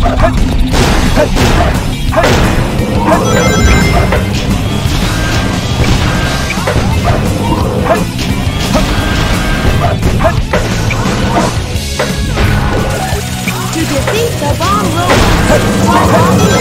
To defeat the bomb robots,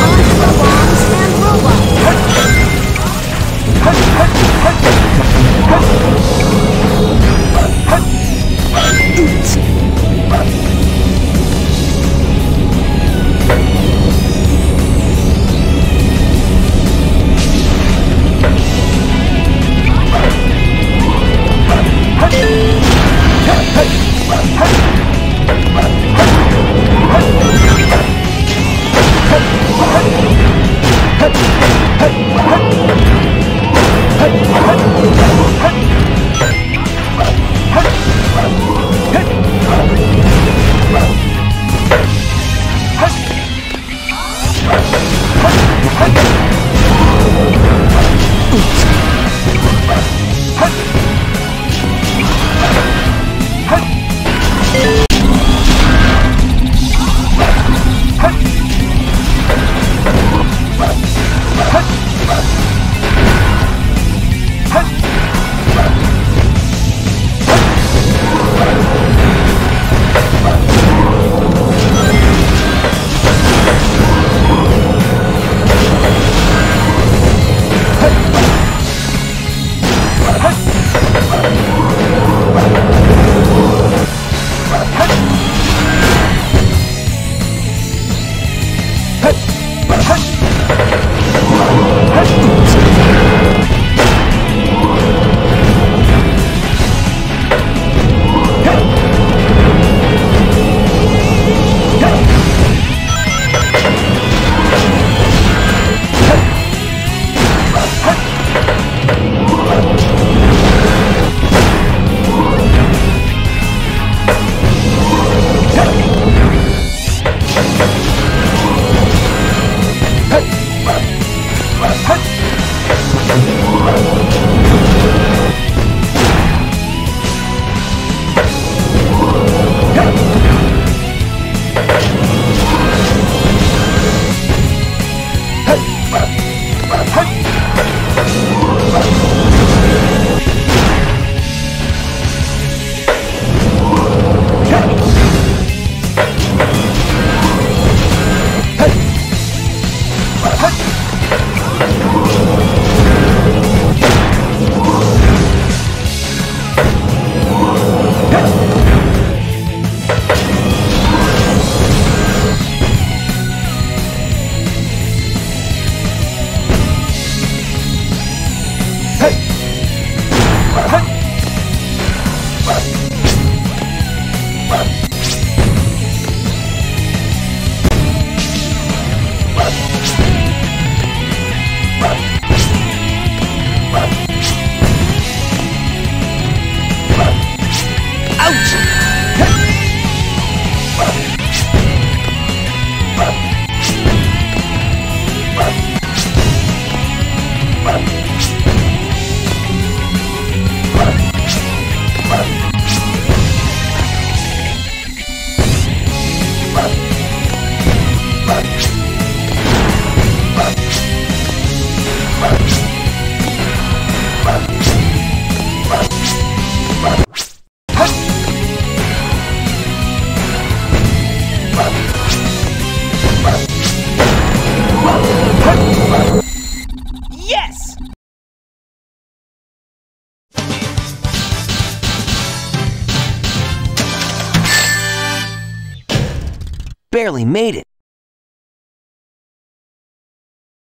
Barely made it.